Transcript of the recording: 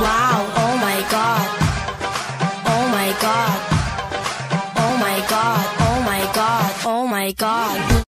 Wow, oh my god. Oh my god. Oh my god. Oh my god. Oh my god.